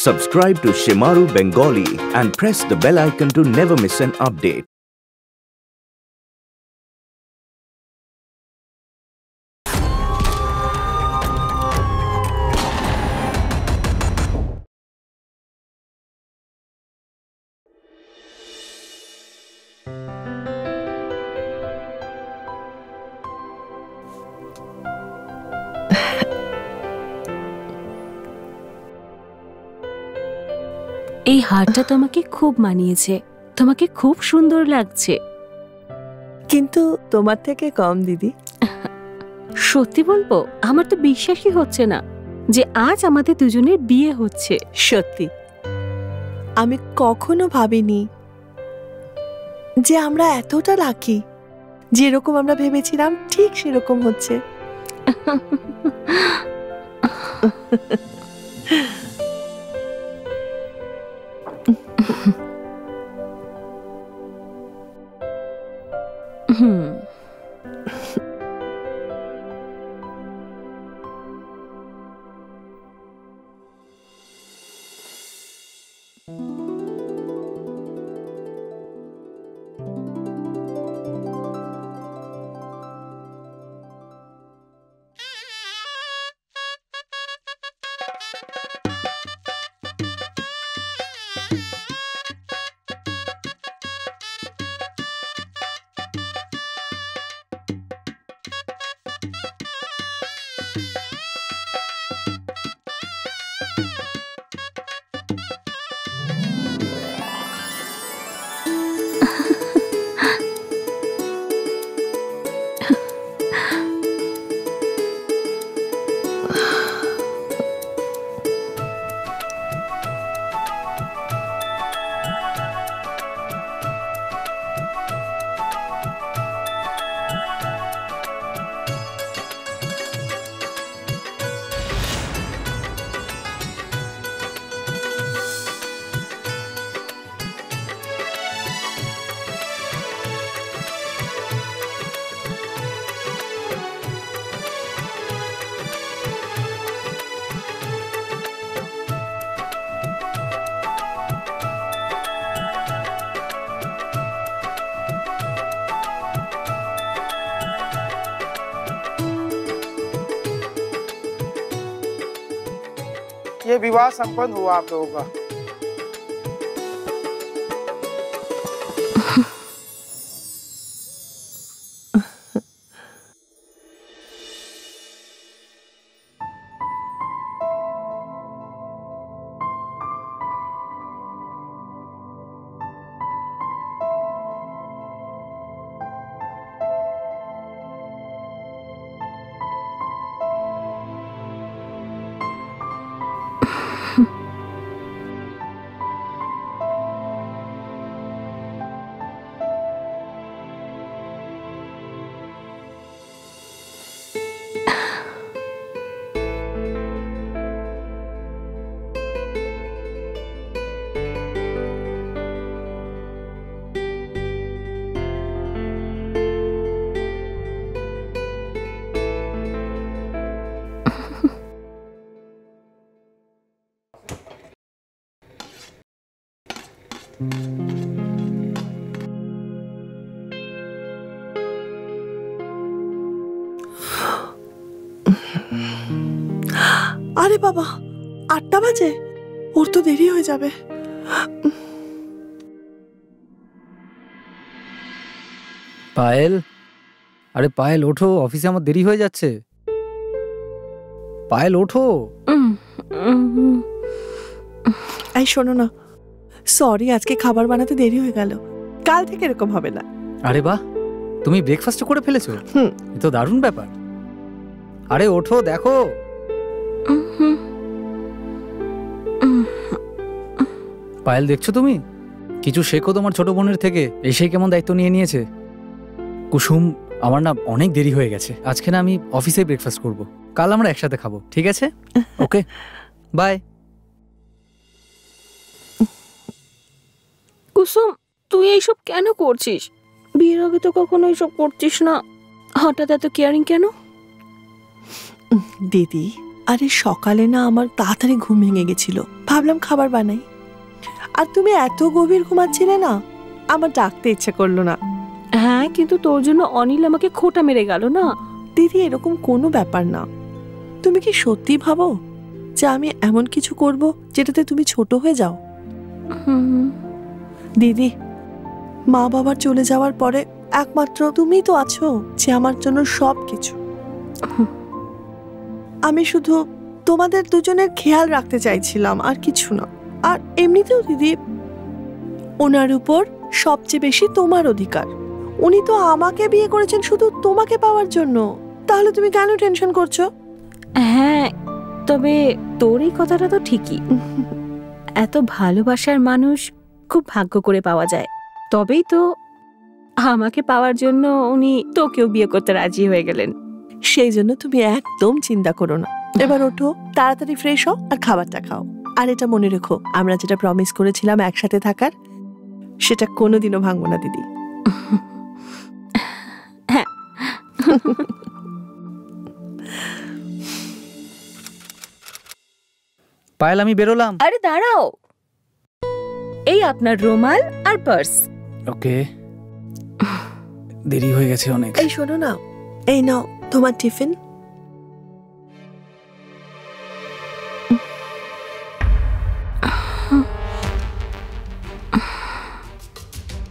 Subscribe to Shimaru Bengali and press the bell icon to never miss an update. হারটা তোমাকে খুব মানিয়েছে তোমাকে খুব সুন্দর লাগছে। কিন্তু তোমার থেকে কম দিদি। সত্যি বলব আমার তো বিশ্বাসই হচ্ছে না যে আজ আমাদের দুজনের বিয়ে হচ্ছে। সত্যি। আমি কখনো ভাবিনি যে আমরা এতটা লাকি যেরকম আমরা ভেবেছিলাম ঠিক সেরকম হচ্ছে। ये विवाह संपन्न हुआ आप लोगों का। আরে বাবা আটটা বাজে। ওর তো দেরি হয়ে যাবে। পায়েল? আরে পায়েল ওঠো অফিসে আমার দেরি হয়ে যাচ্ছে। পায়েল ওঠো। এই শোনো না সরি আজকে খাবার বানাতে দেরি হয়ে গেল। কাল থেকে এরকম হবে না। আরে বাহ তুমি ব্রেকফাস্ট করে ফেলেছো? হুম। এ তো দারুণ ব্যাপার। আরে ওঠো দেখো। পায়েল দেখছ তুমি? কিছু শেখো তোমার ছোট বোনের থেকে এসেই কেমন দায়িত্ব নিয়ে নিয়েছে? কুসুম আমার না অনেক দেরি হয়ে গেছে। আজকে না আমি অফিসে ব্রেকফাস্ট করব। কাল আমরা একসাথে খাব ঠিক আছে? ওকে বাই কুসুম তুই এইসব কেন করছিস? বিয়ের আগে তো কখনো এইসব করছিস না। হঠাৎ এত কেয়ারিং কেন? দিদি আরে সকালে না আমার তাড়াতাড়ি ঘুম ভেঙে গেছিল। ভাবলাম খাবার বানাই। আর তুমি এত গভীর ঘুমাচ্ছিলে না আমার ডাকতে ইচ্ছে করল না। হ্যাঁ কিন্তু তোর জন্য অনিল আমাকে খোটা মেরে গেল না। দিদি এরকম কোনো ব্যাপার না। তুমি কি সত্যি ভাবো যে আমি এমন কিছু করব যেটাতে তুমি ছোট হয়ে যাও? হুম, দিদি মা বাবার চলে যাওয়ার পরে একমাত্র তুমি তো আছো যে আমার জন্য সব কিছু আমি শুধু তোমাদের দুজনের খেয়াল রাখতে চাইছিলাম, আর কিছু না। আর এমনিতেও দিদি, ওনার উপর সবচেয়ে বেশি তোমার অধিকার। উনি তো আমাকে বিয়ে করেছেন শুধু তোমাকে পাওয়ার জন্য। তাহলে তুমি কেন টেনশন করছ? হ্যাঁ তবে তোর এই কথাটা তো ঠিকই। এত ভালোবাসার মানুষ খুব ভাগ্য করে পাওয়া যায়। তবেই তো আমাকে পাওয়ার জন্য উনি তোকেও বিয়ে করতে রাজি হয়ে গেলেন। সেই জন্য তুমি একদম চিন্তা করো না। এবার ওঠো তাড়াতাড়ি ফ্রেশ হও আর খাবারটা খাও। আর এটা মনে রেখো আমরা যেটা প্রমিস করেছিলাম একসাথে থাকার সেটা কোনোদিনও ভাঙবো না দিদি। হ্যাঁ। পায়েল আমি বেরোলাম। আরে দাঁড়াও। এই আপনার রুমাল আর পার্স। ওকে। দেরি হয়ে গেছে অনেক। এই শোনো না। এই নাও তোমার টিফিন।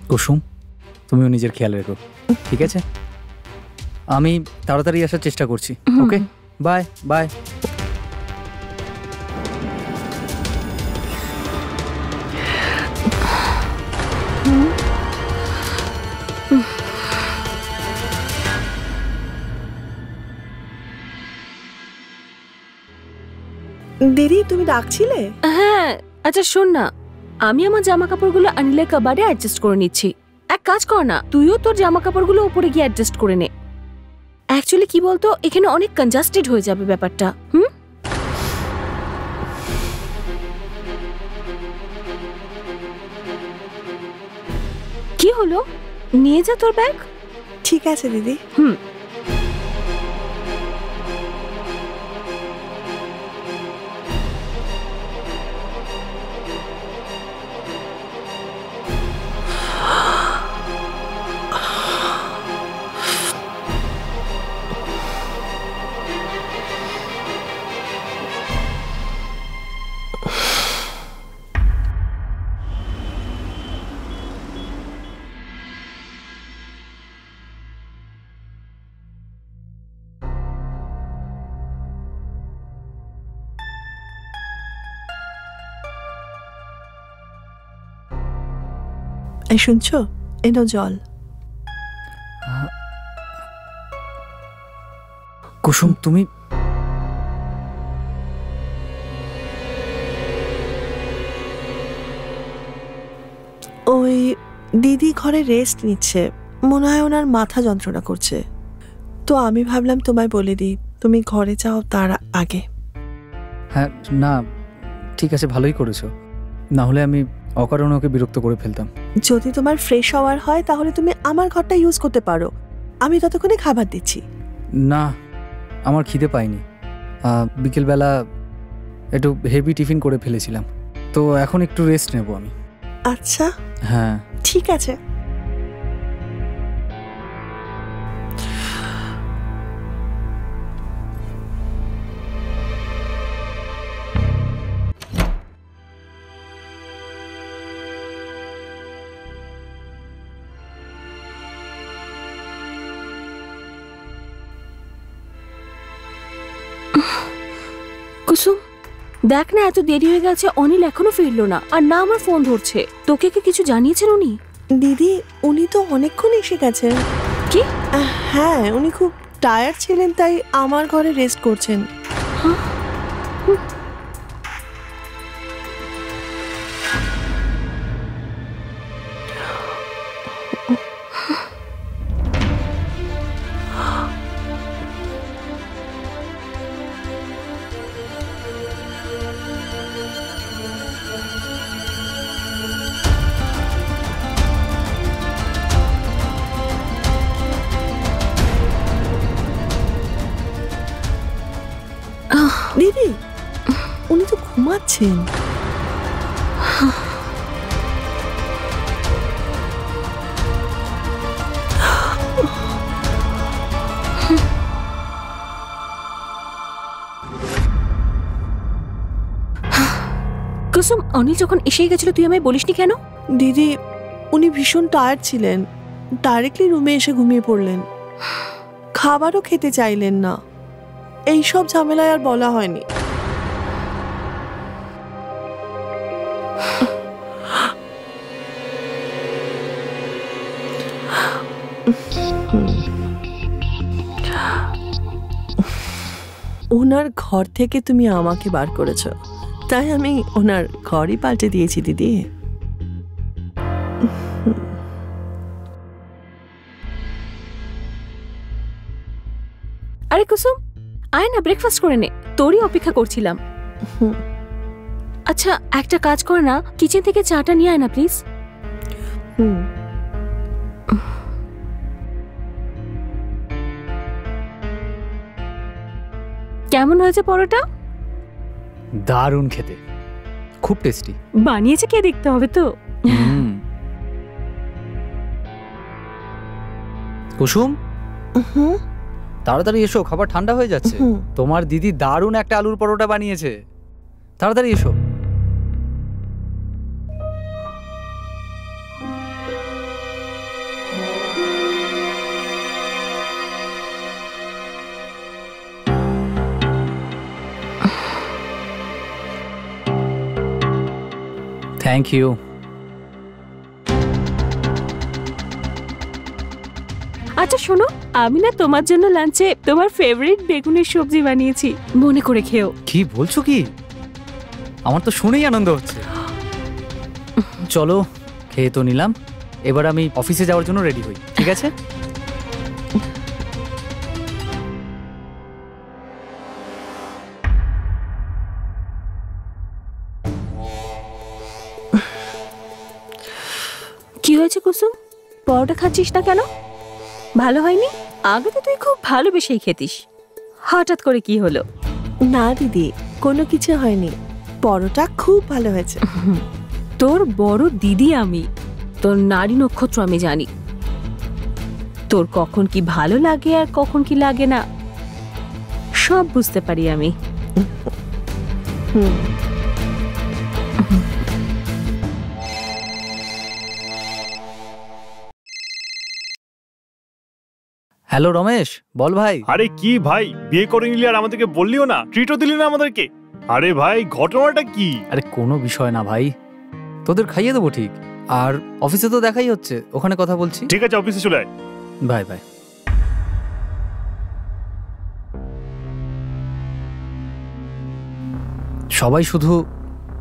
কুসুম তুমিও নিজের খেয়াল রেখো ঠিক আছে? আমি তাড়াতাড়ি আসার চেষ্টা করছি ওকে? Bye bye. দিদি তুমি ডাকছিলে? হ্যাঁ আচ্ছা শোন না আমি আমার জামা কাপড়গুলো আনলে কাবারে অ্যাডজাস্ট করে নিচ্ছি। এক কাজ কর না তুইও তোর জামা কাপড়গুলো উপরে গিয়ে অ্যাডজাস্ট করে নে। অ্যাকচুয়ালি কি বলতো এখানে অনেক কনজাস্টেড হয়ে যাবে ব্যাপারটা হুম? কি হলো? নিয়ে যা তোর ব্যাগ ঠিক আছে দিদি। হুম। এই শুনছো? এনো জল। কুসুম তুমি ওই দিদি ঘরে রেস্ট নিচ্ছে। মনে হয় ওনার মাথা যন্ত্রণা করছে। তো আমি ভাবলাম তোমায় বলে দিই তুমি ঘরে যাও তার আগে। হ্যাঁ না ঠিক আছে ভালোই করেছ। না হলে আমি অকারণে ওকে বিরক্ত করে ফেলতাম। যদি তোমার ফ্রেশ হওয়ার হয় তাহলে তুমি আমার ঘরটা ইউজ করতে পারো। আমি ততক্ষণে খাবার দিচ্ছি। না আমার খিদে পাইনি বিকেলবেলা একটু হেভি টিফিন করে ফেলেছিলাম। তো এখন একটু রেস্ট নেব আমি। আচ্ছা। হ্যাঁ। ঠিক আছে। দেখ না এত দেরি হয়ে গেছে অনিল এখনও ফিরলো না। আর না আমার ফোন ধরছে। তোকে কি কিছু জানিয়েছেন উনি? দিদি উনি তো অনেকক্ষণ এসে গেছেন। কি? হ্যাঁ উনি খুব টায়ার্ড ছিলেন তাই আমার ঘরে রেস্ট করছেন। বলছেন। কুসুম অনিল যখন এসেই গেছিল তুই আমায় বলিসনি কেন? দিদি উনি ভীষণ টায়ার্ড ছিলেন। ডাইরেক্টলি রুমে এসে ঘুমিয়ে পড়লেন। খাবারও খেতে চাইলেন না। এই সব ঝামেলায় আর বলা হয়নি। ওনার ঘর থেকে তুমি আমাকে বার করেছ। তাই আমি ওনার ঘরই পাল্টে দিয়েছি দিদি। আরে কুসুম আয় না ব্রেকফাস্ট করে নে। তোরই অপেক্ষা করছিলাম। আচ্ছা একটা কাজ কর না কিচেন থেকে চাটা নিয়ে আয় না প্লিজ হুম। কেমন হয়েছে পরোটা? দারুণ খেতে। খুব টেস্টি। বানিয়েছে কে দেখতে হবে তো? কুসুম? তাড়াতাড়ি এসো খাবার ঠান্ডা হয়ে যাচ্ছে। তোমার দিদি দারুণ একটা আলুর পরোটা বানিয়েছে। তাড়াতাড়ি এসো। থ্যাংক ইউ আচ্ছা শোনো আমি না তোমার জন্য লাঞ্চে তোমার ফেভারিট বেগুনের সবজি বানিয়েছি। মনে করে খেও। কি বলছো কি? আমার তো শুনেই আনন্দ হচ্ছে। চলো খেয়ে তো নিলাম। এবার আমি অফিসে যাওয়ার জন্য রেডি হই ঠিক আছে? হয়েছে কুসুম? পরোটা খাচ্ছিস না কেন? ভালো হয়নি? আগে তো তুই খুব ভালোবেসেই খেতিস। হঠাৎ করে কি হলো? না দিদি কোনো কিছু হয়নি। পরোটা খুব ভালো হয়েছে। তোর বড় দিদি আমি। তোর নারী নক্ষত্র আমি জানি। তোর কখন কি ভালো লাগে আর কখন কি লাগে না সব বুঝতে পারি আমি। হুম। হ্যালো রমেশ বল ভাই। আরে কি ভাই বিয়ে করে নিলি আর আমাদেরকে বললিও না ট্রিটও দিলি না আমাদেরকে? আরে ভাই ঘটনাটা কি? আরে কোনো বিষয় না ভাই তোদের খাইয়ে দেবো ঠিক। আর অফিসে তো দেখাই হচ্ছে ওখানে কথা বলছি। ঠিক আছে অফিসে চলে আয়। Bye bye. সবাই শুধু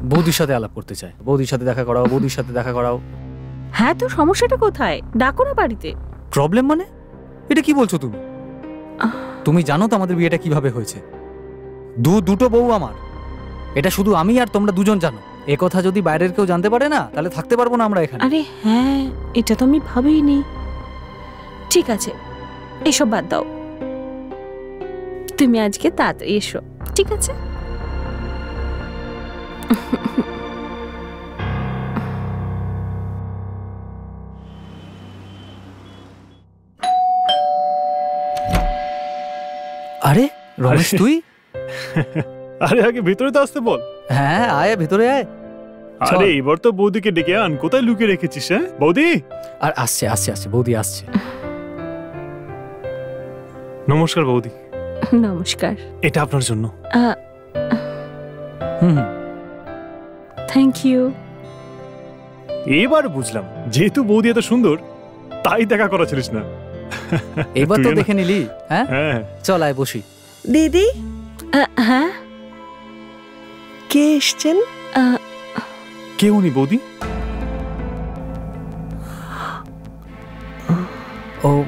বৌদির সাথে আলাপ করতে চায়। বৌদির সাথে দেখা করাও বৌদির সাথে দেখা করাও। হ্যাঁ তো সমস্যাটা কোথায়? ডাকো না বাড়িতে। প্রবলেম মানে? এটা কি বলছো তুমি। তুমি জানো তো আমাদের বিয়েটা কীভাবে হয়েছে? দু দুটো বউ আমার। এটা শুধু আমি আর তোমরা দুজন জানো। এ কথা যদি বাইরের কেউ জানতে পারে না তাহলে থাকতে পারব না আমরা এখানে। আরে হ্যাঁ এটা তো আমি ভাবিনি। ঠিক আছে এসব বাদ দাও। তুমি আজকে তাড়াতাড়ি এসো ঠিক আছে? রমেশ তুই? আরে আগে ভিতরে তো আসতে বল। হ্যাঁ আয় ভিতরে আয়। আরে এবার তো বৌদিকে ডেকে আন। কোথায় লুকিয়ে রেখেছিস হ্যাঁ? বৌদি? আর আসছে আসছে আসছে বৌদি আসছে। নমস্কার বৌদি। নমস্কার। এটা আপনার জন্য। হুম হুম। Thank you. এবার বুঝলাম। যেহেতু বৌদি এত সুন্দর তাই দেখা করা ছিলিস না। এবার তো দেখে নিলি হ্যাঁ? হ্যাঁ। চল আয় বসি। দিদি? হ্যাঁ? কে এসছেন? কে উনি বৌদি? ও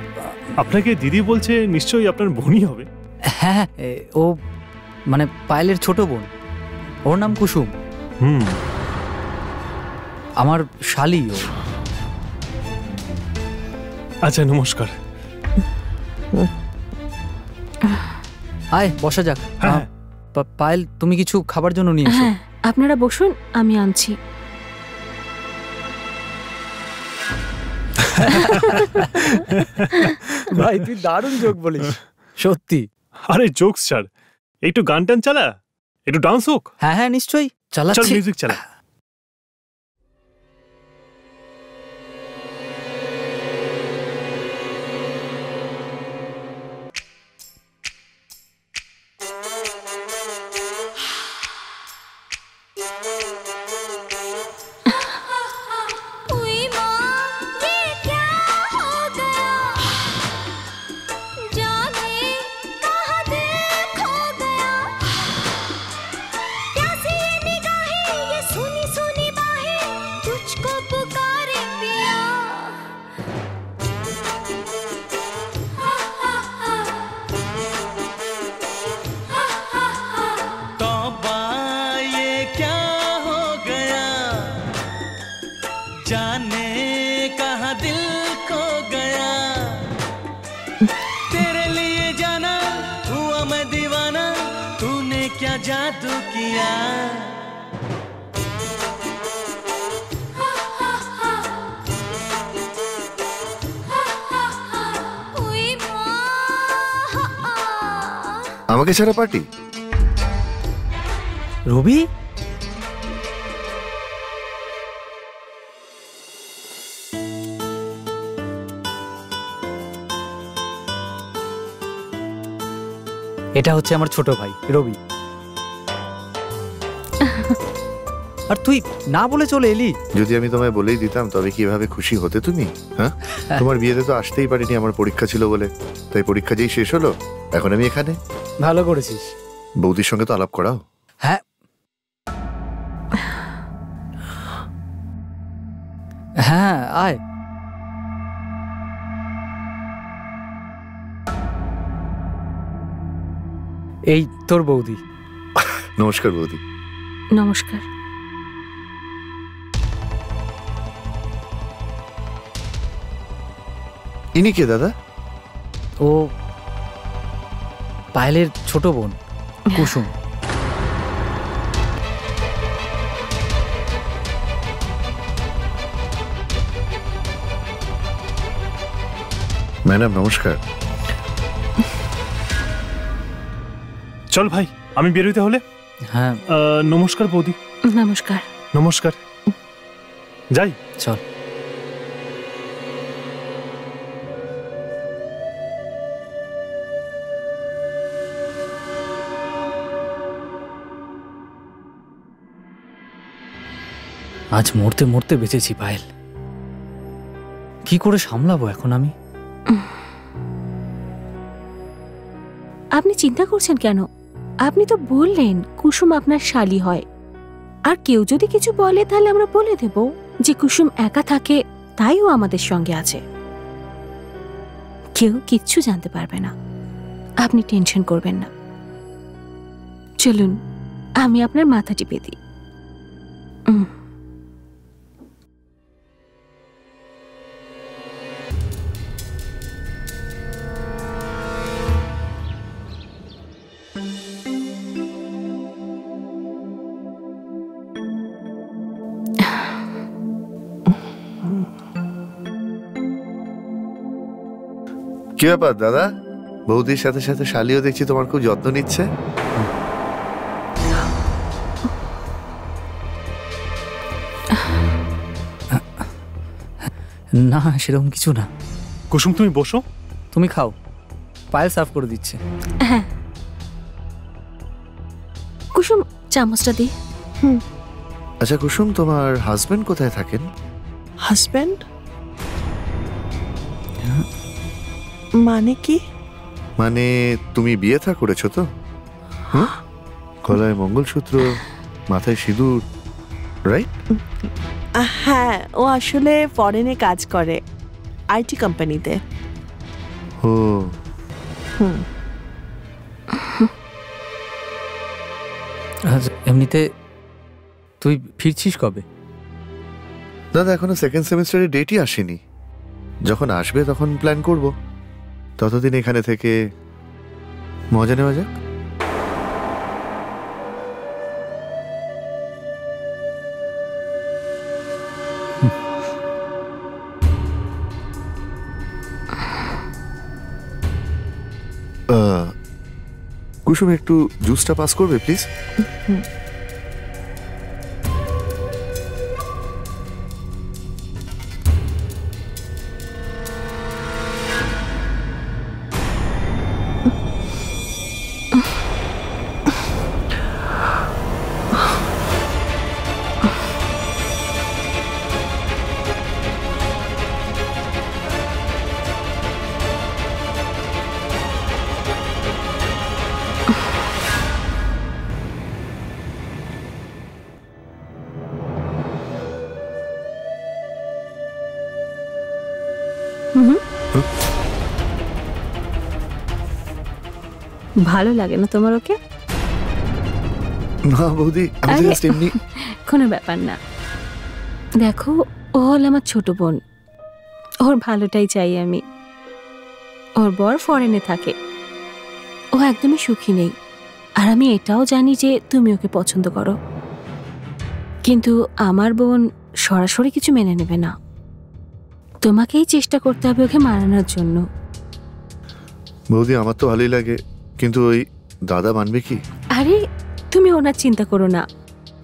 আপনাকে দিদি বলছে নিশ্চয়ই আপনার বোনই হবে। হ্যাঁ হ্যাঁ, এ, ও মানে পায়েলের ছোট বোন। ওর নাম কুসুম। হুম। আমার শালি ও। আচ্ছা নমস্কার। আয় বসা যাক। হ্যাঁ পায়েল তুমি কিছু খাবার জন্য নিয়ে এসো। হ্যাঁ আপনারা বসুন আমি আনছি। ভাই তুই দারুণ যোগ বলিস। সত্যি? আরে জোকস ছাড়। একটু গান টান চালা? একটু ডান্স হোক? হ্যাঁ হ্যাঁ নিশ্চয়ই। চল মিউজিক চালা আমাকে ছাড়া পার্টি? রবি? এটা হচ্ছে আমার ছোট ভাই রবি। আর তুই না বলে চলে এলি? যদি আমি তোমায় বলেই দিতাম তবে কি এভাবে খুশি হতে তুমি হ্যাঁ? তোমার বিয়েতে তো আসতেই পারিনি আমার পরীক্ষা ছিল বলে। তাই পরীক্ষা যেই শেষ হলো এখন আমি এখানে। ভালো করেছিস। বৌদির সঙ্গে তো আলাপ করাও। হ্যাঁ। হ্যাঁ আয়। এই তোর বৌদি। নমস্কার বৌদি। নমস্কার। ইনি কে দাদা? ও পায়েলের ছোট বোন কুসুম। ম্যাডাম নমস্কার। চল ভাই আমি বেরোইতে হলে হ্যাঁ। আহ, নমস্কার বৌদি। নমস্কার। নমস্কার। যাই। চল। আজ মরতে মরতে বেঁচেছি, পায়েল। কি করে সামলাবো এখন আমি? আপনি চিন্তা করছেন কেন? আপনি তো বললেন কুসুম আপনার শালি হয়। আর কেউ যদি কিছু বলে, তাহলে আমরা বলে দেব যে কুসুম একা থাকে, তাইও আমাদের সঙ্গে আছে। কেউ কিচ্ছু জানতে পারবে না। আপনি টেনশন করবেন না। চলুন, আমি আপনার মাথা টিপে দিই। কি ব্যাপার দাদা? বৌদির সাথে সাথে শালিও দেখছি তোমার খুব যত্ন নিচ্ছে। না সেরকম কিছু না। কুসুম তুমি বসো। তুমি খাও। পায়েল সার্ভ করে দিচ্ছে। হ্যাঁ। কুসুম চামচটা দি। আচ্ছা কুসুম তোমার হাজবেন্ড কোথায় থাকেন? হাজব্যান্ড মানে কি? মানে তুমি বিয়ে থা করেছ তো? হুম? গলায় মঙ্গলসূত্র মাথায় সিঁদুর রাইট হ্যাঁ ও আসলে ফরেনে কাজ করে আইটি কোম্পানিতে ও। আজ এমনিতে তুই ফিরছিস কবে? দাদা এখনও সেকেন্ড সেমিস্টারের ডেটই আসেনি। যখন আসবে তখন প্ল্যান করব। ততদিন এখানে থেকে মজা নেওয়া যাক? কুসুম একটু জুসটা পাস করবে প্লিজ ভালো লাগে না তোমার ওকে? না বৌদি আমি জাস্ট এমনি কোনো ব্যাপার না। দেখো ও হল আমার ছোট বোন। ওর ভালোটাই চাই আমি। ওর বর ফরেনে থাকে। ও একদমই সুখী নেই। আর আমি এটাও জানি যে তুমি ওকে পছন্দ করো। কিন্তু আমার বোন সরাসরি কিছু মেনে নেবে না। তোমাকেই চেষ্টা করতে হবে ওকে মানানোর জন্য। বৌদি আমার তো ভালোই লাগে। কিন্তু ওই দাদা মানবে কি? আরে তুমি ওনার চিন্তা করো না।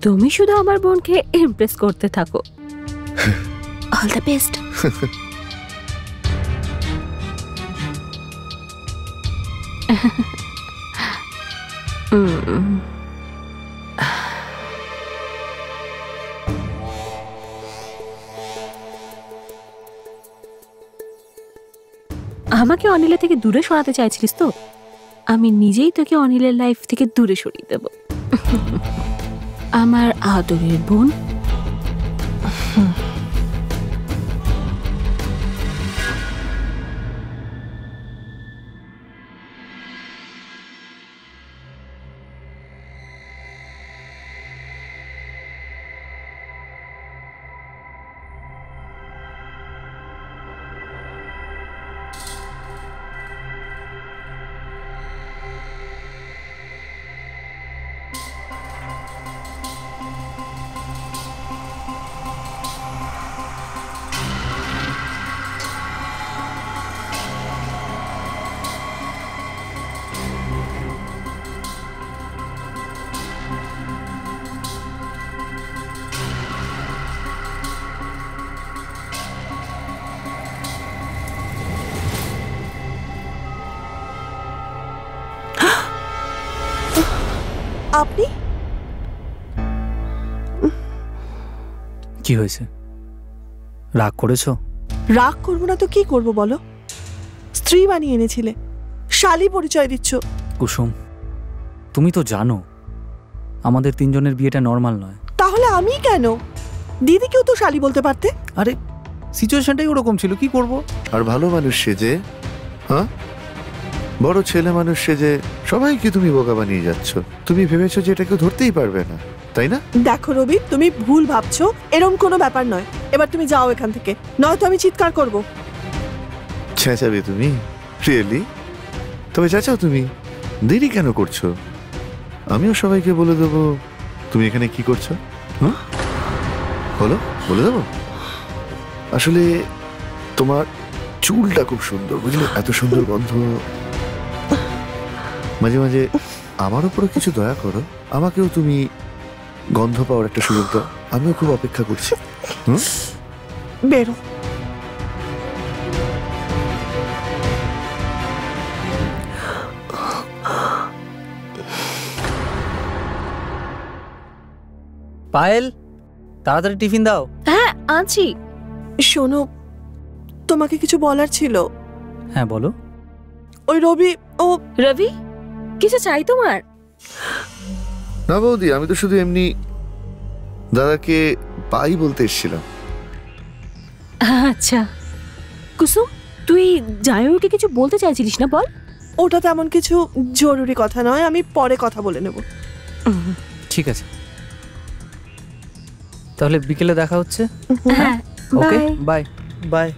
তুমি শুধু আমার বোনকে ইমপ্রেস করতে থাকো। অল দ্য বেস্ট আমাকে অনিলা থেকে দূরে সরাতে চাইছিলিস তো? আমি নিজেই তোকে অনিলের লাইফ থেকে দূরে সরিয়ে দেব। আমার আদরের বোন। কি হয়েছে? রাগ করেছ? রাগ করব না তো কি করব বলো? স্ত্রী বানিয়ে এনেছিলে। শালি পরিচয় দিচ্ছ। কুসুম তুমি তো জানো আমাদের তিনজনের বিয়েটা নর্মাল নয়। তাহলে আমি কেন? দিদিকেও তো শালি বলতে পারতে। আরে সিচুয়েশনটাই ওরকম ছিল কি করব? আর ভালো মানুষ সেজে হ্যাঁ? বড় ছেলে মানুষ সেজে সবাইকে তুমি বোকা বানিয়ে যাচ্ছ। তুমি ভেবেছো যে এটা কেউ ধরতেই পারবে না। তাই না? দেখো রবি তুমি ভুল ভাবছ এরম কোনো ব্যাপার নয়। এবার তুমি যাও এখান থেকে নয়তো আমি চিৎকার করব। চেঁচাবে তুমি? রিয়েলি তবে চেঁচাও তুমি। দেরি কেন করছ? আমিও সবাইকে বলে দেবো। তুমি এখানে কি করছ? হুম বলো বলে দেবো? আসলে তোমার চুলটা খুব সুন্দর বুঝলে? এত সুন্দর গন্ধ। মাঝে মাঝে আমার উপরে কিছু দয়া করো। আমাকেও তুমি গন্ধ পাওয়ার একটা সুযোগ দাও। আমিও খুব অপেক্ষা করছি। বেরো। পায়েল তাড়াতাড়ি টিফিন দাও। হ্যাঁ আছি শোনো তোমাকে কিছু বলার ছিল। হ্যাঁ বলো। ওই রবি ও রবি কিছু চাই তোমার? না বৌদি আমি তো শুধু এমনি দাদাকে পাই বলতে এসেছিলাম। আচ্ছা। কুসুম তুই জায়ুকে কিছু বলতে চাইছিলিস না বল? ওটা তেমন কিছু জরুরি কথা নয় আমি পরে কথা বলে নেব। ঠিক আছে। তাহলে বিকেলে দেখা হচ্ছে? হ্যাঁ ওকে বাই বাই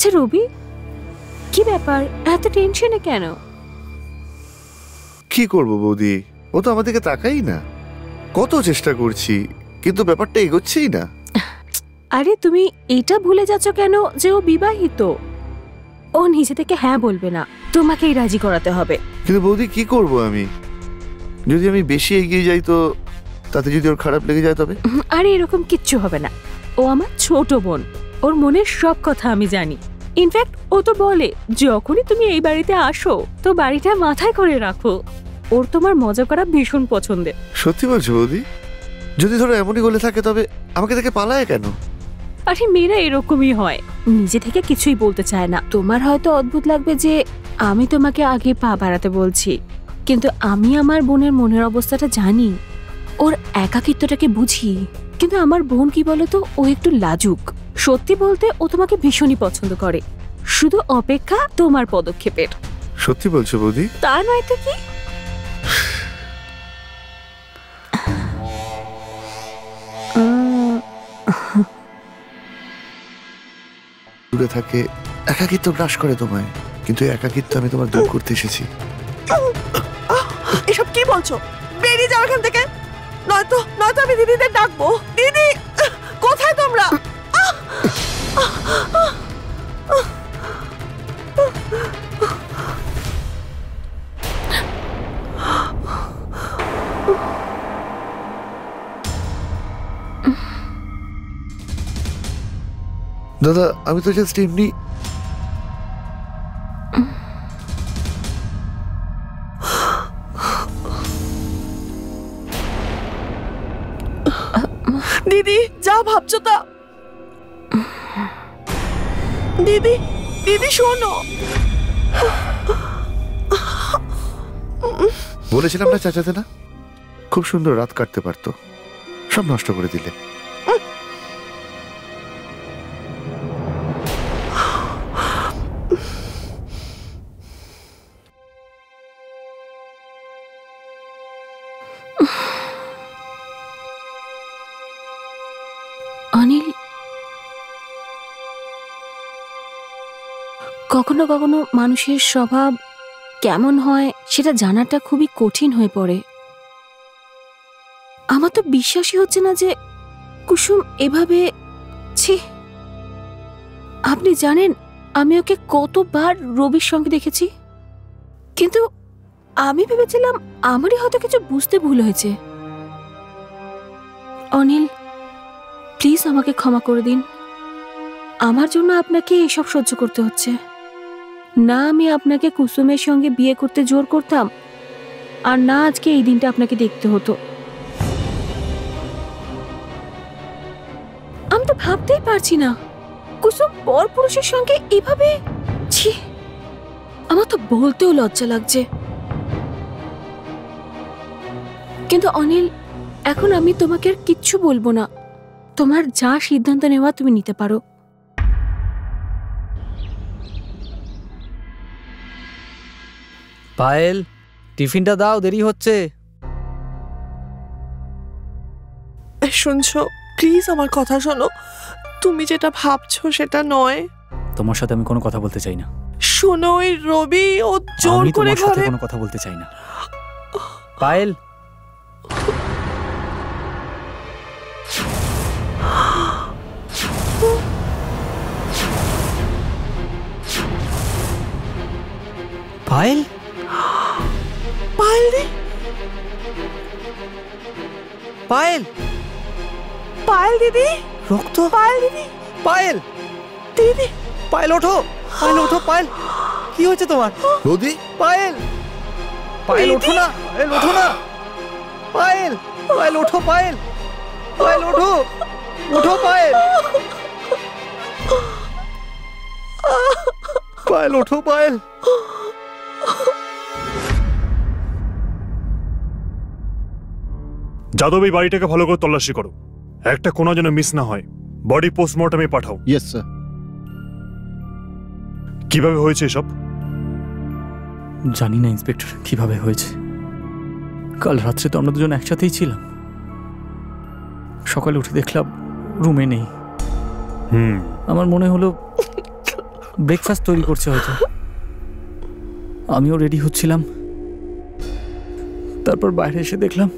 আচ্ছা রবি কি ব্যাপার? এত টেনশনে কেন? কি করব বৌদি? ও তো আমাদেরকে তাকাই না। কত চেষ্টা করছি কিন্তু ব্যাপারটা এগোচ্ছেই না। আরে তুমি এটা ভুলে যাচ্ছ কেন যে ও বিবাহিত? ও নিজে থেকে হ্যাঁ বলবে না তোমাকেই রাজি করাতে হবে। কিন্তু বৌদি কি করব আমি? যদি আমি বেশি এগিয়ে যাই তো তাতে যদি ওর খারাপ লেগে যায় তবে? আরে এরকম কিচ্ছু হবে না। ও আমার ছোট বোন ওর মনের সব কথা আমি জানি। ইনফ্যাক্ট ও তো বলে যখনই তুমি এই বাড়িতে আসো তো বাড়িটা মাথায় করে রাখো। ওর তোমার মজা করা ভীষণ পছন্দের। সত্যি বলছো বৌদি? যদি ধরো এমনই বলে থাকে তবে আমাকে দেখে পালায় কেন? আরে মেয়েরা এরকমই হয়। নিজে থেকে কিছুই বলতে চায় না। তোমার হয়তো অদ্ভুত লাগবে যে আমি তোমাকে আগে পা বাড়াতে বলছি। কিন্তু আমি আমার বোনের মনের অবস্থাটা জানি। ওর একাকিত্বটাকে বুঝি। কিন্তু আমার বোন কি বলতো? ও একটু লাজুক। সত্যি বলতে ও তোমাকে ভীষণই পছন্দ করে। শুধু অপেক্ষা তোমার পদক্ষেপের। সত্যি বলছো বৌদি? তা নয় তো কি? দূরে থাকে একাকিত্ব গ্রাস করে তোমায়। কিন্তু একাকিত্ব আমি তোমার দূর করতে এসেছি। এসব কি বলছো? বেরিয়ে যাও এখান থেকে। নয়তো নয়তো আমি দিদিদের ডাকবো। দিদি কোথায় তোমরা? দাদা আমি তো জাস্ট এমনি শোনো। বলেছিলাম না চাচাতে না? খুব সুন্দর রাত কাটতে পারতো। সব নষ্ট করে দিলে। কখনো কখনো মানুষের স্বভাব কেমন হয় সেটা জানাটা খুবই কঠিন হয়ে পড়ে। আমার তো বিশ্বাসই হচ্ছে না যে কুসুম এভাবে, ছি। আপনি জানেন, আমি ওকে কতবার রবির সঙ্গে দেখেছি। কিন্তু আমি ভেবেছিলাম আমারই হয়তো কিছু বুঝতে ভুল হয়েছে। অনিল, প্লিজ আমাকে ক্ষমা করে দিন। আমার জন্য আপনাকে এসব সহ্য করতে হচ্ছে। না, আমি আপনাকে কুসুমের সঙ্গে বিয়ে করতে জোর করতাম। আর না, আজকে এই দিনটা আপনাকে দেখতে হতো। আমি তো ভাবতেই পারছি না। কুসুম পর পুরুষের সঙ্গে এভাবে? আমার তো বলতেও লজ্জা লাগছে। কিন্তু অনিল, এখন আমি তোমাকে আর কিচ্ছু বলব না। তোমার যা সিদ্ধান্ত নেওয়া তুমি নিতে পারো। পায়েল টিফিনটা দাও দেরি হচ্ছে। শুনছো প্লিজ আমার কথা শোনো। তুমি যেটা ভাবছ সেটা নয়। তোমার সাথে আমি কোনো কথা বলতে চাই না। শোনো ওই রবি ও জোর আমি করে তোমার সাথে ঘরে কোনো কথা বলতে চাই না। পায়েল। পায়েল? পায়েল দি পায়েল পায়েল দিদি রক্ত পায়েল দিদি পায়েল দিদি পায়েল ওঠো পায়েল ওঠো পায়েল কি হয়েছে তোমার বৌদি পায়েল পায়েল ওঠো না পায়েল ওঠো না পায়েল পায়েল ওঠো পায়েল পায়েল ওঠো ওঠো পায়েল পায়েল ওঠো পায়েল যাদব এই বাড়িটাকে ভালো করে তল্লাশি করো। একটা কোনো যেন মিস না হয়। বডি পোস্টমর্টমে পাঠাও। ইয়েস স্যার কীভাবে হয়েছে এসব? জানি না ইন্সপেক্টর কীভাবে হয়েছে। কাল রাত্রে তো আমরা দুজন একসাথেই ছিলাম। সকালে উঠে দেখলাম রুমে নেই। হুম। আমার মনে হলো ব্রেকফাস্ট তৈরি করছে হয়তো। আমিও রেডি হচ্ছিলাম। তারপর বাইরে এসে দেখলাম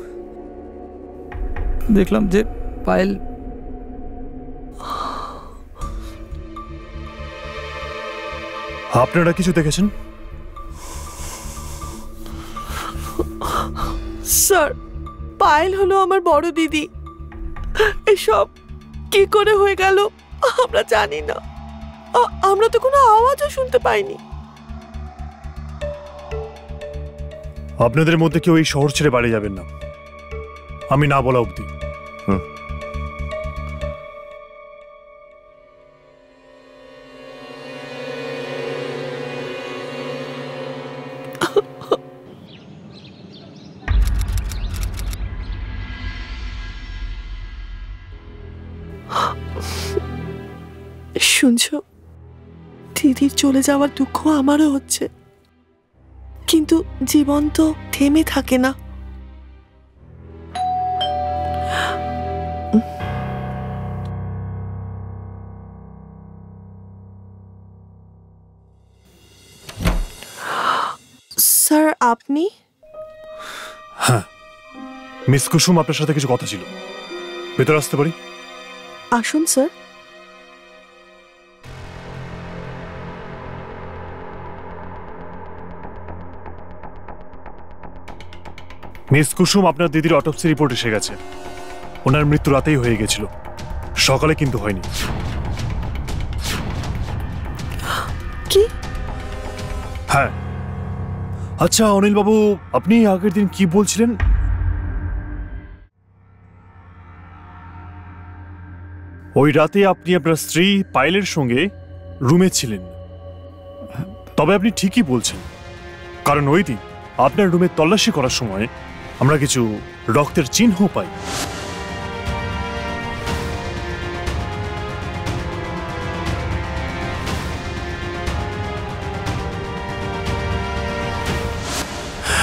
দেখলাম যে পায়েল আপনারা কিছু দেখেছেন? স্যার পায়েল হলো আমার বড় দিদি। এসব কি করে হয়ে গেল? আমরা জানি না। আমরা তো কোনো আওয়াজও শুনতে পাইনি। আপনাদের মধ্যে কেউ এই শহর ছেড়ে বাড়ি যাবেন না। আমি না বলা অবধি। শুনছো? দিদির চলে যাওয়ার দুঃখ আমারও হচ্ছে। কিন্তু জীবন তো থেমে থাকে না। আপনি? হ্যাঁ। মিস কুসুম আপনার সাথে কিছু কথা ছিল। ভেতরে আসতে পারি? আসুন স্যার। মিস কুসুম আপনার দিদির অটোপসি রিপোর্ট এসে গেছে। ওনার মৃত্যু রাতেই হয়ে গেছিল। সকালে কিন্তু হয়নি। কি? হ্যাঁ। আচ্ছা অনিল বাবু আপনি আগের দিন কি বলছিলেন? ওই রাতে আপনি আপনার স্ত্রী পাইলের সঙ্গে রুমে ছিলেন। তবে আপনি ঠিকই বলছেন, কারণ ওই দিন আপনার রুমে তল্লাশি করার সময় আমরা কিছু রক্তের চিহ্ন পাই।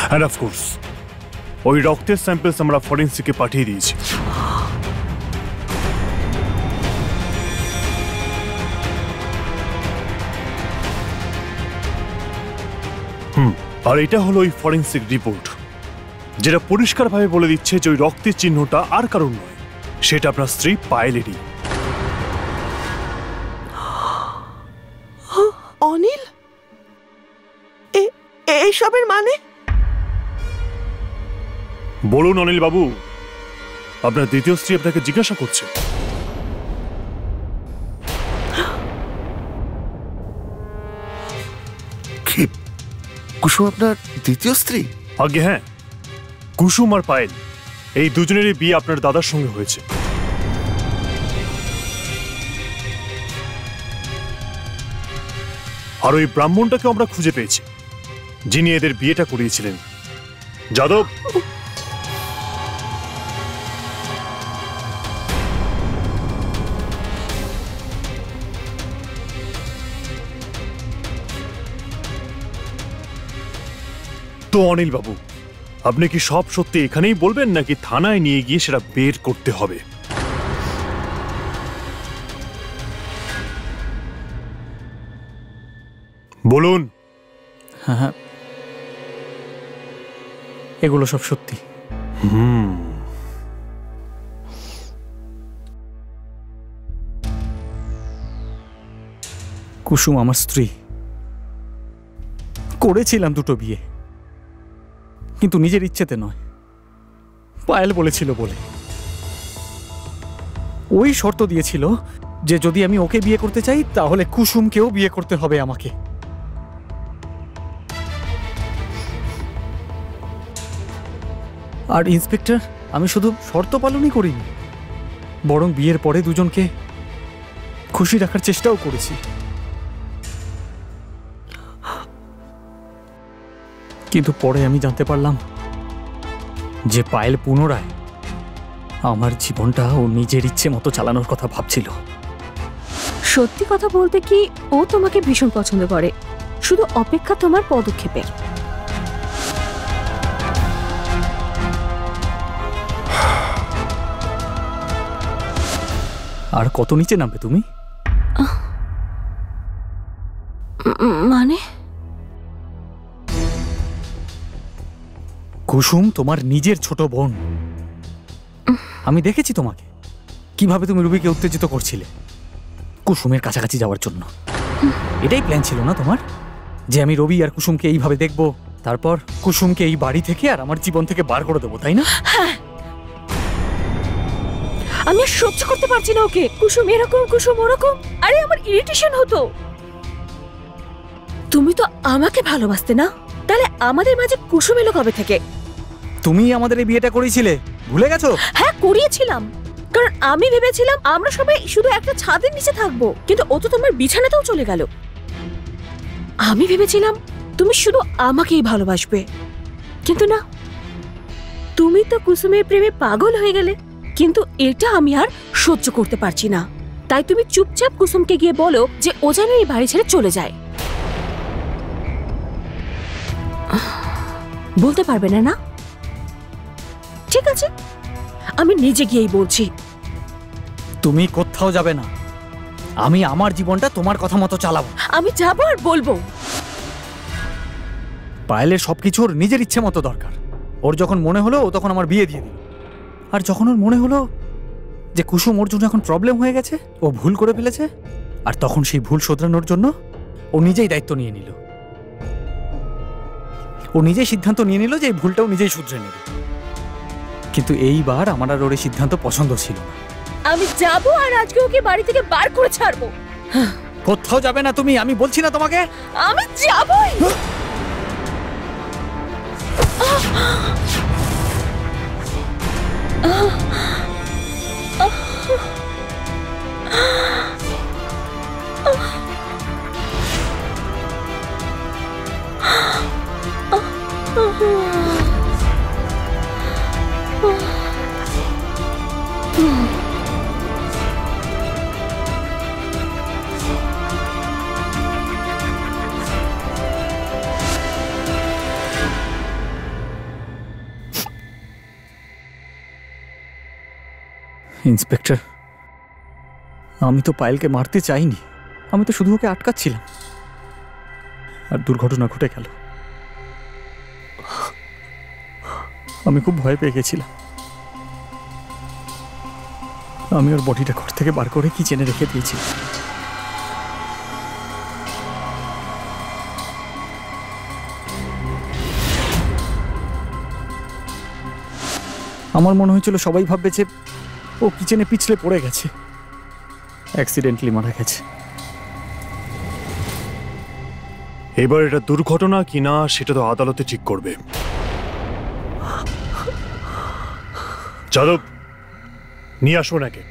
অ্যান্ড অফকোর্স ওই রক্তের স্যাম্পলস আমরা ফরেন্সিকে পাঠিয়ে দিয়েছি। হুম, আর এটা হলো ওই ফরেন্সিক রিপোর্ট যেটা পরিষ্কারভাবে বলে দিচ্ছে যে ওই রক্তের চিহ্নটা আর কারণ নয়, সেটা আপনার স্ত্রী পায়েলেরই। অনিল? এসবের মানে? বলুন অনিল বাবু আপনার দ্বিতীয় স্ত্রী আপনাকে জিজ্ঞাসা করছে। কুসুম আপনার দ্বিতীয় স্ত্রী? আগে হ্যাঁ কুসুম আর পায়েল এই দুজনেরই বিয়ে আপনার দাদার সঙ্গে হয়েছে। আর ওই ব্রাহ্মণটাকে আমরা খুঁজে পেয়েছি যিনি এদের বিয়েটা করিয়েছিলেন। যাদব! তো অনিল বাবু আপনি কি সব সত্যি এখানেই বলবেন নাকি থানায় নিয়ে গিয়ে সেটা বের করতে হবে? বলুন। হ্যাঁ হ্যাঁ। এগুলো সব সত্যি। হুম। কুসুম আমার স্ত্রী। করেছিলাম দুটো বিয়ে। কিন্তু নিজের ইচ্ছেতে নয়। পায়েল বলেছিল বলে। ওই শর্ত দিয়েছিল যে যদি আমি ওকে বিয়ে করতে চাই, তাহলে কুসুমকেও বিয়ে করতে হবে আমাকে। আর ইন্সপেক্টর, আমি শুধু শর্ত পালনই করিনি, বরং বিয়ের পরে দুজনকে খুশি রাখার চেষ্টাও করেছি। কিন্তু পরে আমি জানতে পারলাম যে পায়েল পুনরায় আমার জীবনটা ও নিজের ইচ্ছে মতো চালানোর কথা ভাবছিল। সত্যি কথা বলতে কি ও তোমাকে ভীষণ পছন্দ করে। শুধু অপেক্ষা তোমার পদক্ষেপের। আর কত নিচে নামবে তুমি? কুসুম তোমার নিজের ছোট বোন। আমি দেখেছি তোমাকে। কীভাবে তুমি রুবিকে উত্তেজিত করছিলে? কুসুমের কাছাকাছি যাওয়ার জন্য। এটাই প্ল্যান ছিল না তোমার? যে আমি রবি আর কুসুমকে এইভাবে দেখব, তারপর কুসুমকে এই বাড়ি থেকে আর আমার জীবন থেকে বার করে দেবো, তাই না? আমি আর সহ্য করতে পারছি না ওকে। কুসুম এরকম, কুসুম ওরকম। আরে, আমার ইরিটেশন হতো। তুমি তো আমাকে ভালোবাসতে না? তাহলে আমাদের মাঝে কুসুম এলো কবে থেকে? তুমি আমাদের এই বিয়েটা করেছিলে ভুলে গেছো? হ্যাঁ করিয়েছিলাম। কারণ আমি ভেবেছিলাম আমরা সবাই শুধু একটা ছাদের নিচে থাকব, কিন্তু ও তো তোমার বিছানাতেও চলে গেল। আমি ভেবেছিলাম তুমি শুধু আমাকেই ভালোবাসবে। কিন্তু না, তুমি তো কুসুমের প্রেমে পাগল হয়ে গেলে, কিন্তু এটা আমি আর সহ্য করতে পারছি না। তাই তুমি চুপচাপ কুসুমকে গিয়ে বলো যে ও যেন এই বাড়ি ছেড়ে চলে যায়। বলতে পারবে না না? ঠিক আছে? আমি নিজে গিয়েই বলছি। তুমি কোথাও যাবে না। আমি আমার জীবনটা তোমার কথা মতো চালাবো। আমি যাব আর বলব। পায়েলের সবকিছু ওর নিজের ইচ্ছে মতো দরকার। ওর যখন মনে হলো ও তখন আমার বিয়ে দিয়ে দিল। আর যখন ওর মনে হলো যে কুসুম ওর জন্য এখন প্রবলেম হয়ে গেছে ও ভুল করে ফেলেছে আর তখন সেই ভুল শোধরানোর জন্য ও নিজেই দায়িত্ব নিয়ে নিল। ও নিজেই সিদ্ধান্ত নিয়ে নিল যে এই ভুলটাও নিজেই শুধরে নেবে। কিন্তু এইবার আমার আর ওর সিদ্ধান্ত পছন্দ ছিল না আমি যাব আর আজকে ওকে বাড়ি থেকে বার করে ছাড়বো কোথাও যাবে না তুমি আমি বলছি না তোমাকে আমি যাবই ইন্সপেক্টর, আমি তো পায়েলকে মারতে চাইনি। আমি তো শুধু ওকে আটকাচ্ছিলাম। আর দুর্ঘটনা ঘটে গেল। আমি খুব ভয় পেয়ে গেছিলাম। আমি ওর বডিটা ঘর থেকে বার করে কিচেনে রেখে দিয়েছি। আমার মনে হয়েছিল সবাই ভাববে যে ও কিচেনে পিছলে পড়ে গেছে। অ্যাক্সিডেন্টলি মারা গেছে। এবার এটা দুর্ঘটনা কিনা সেটা তো আদালতে ঠিক করবে। যাদব নিয়ে আসো নাকি